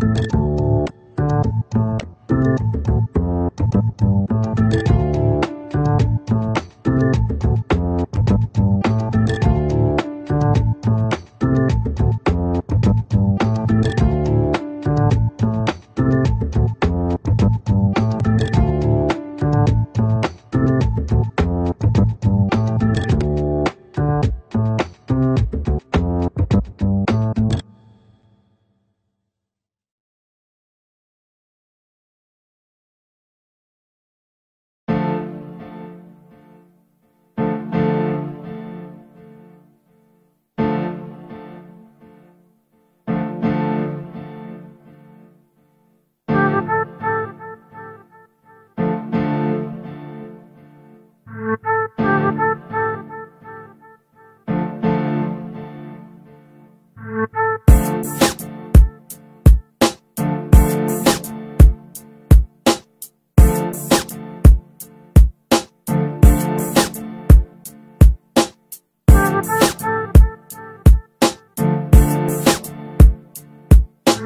Thank you.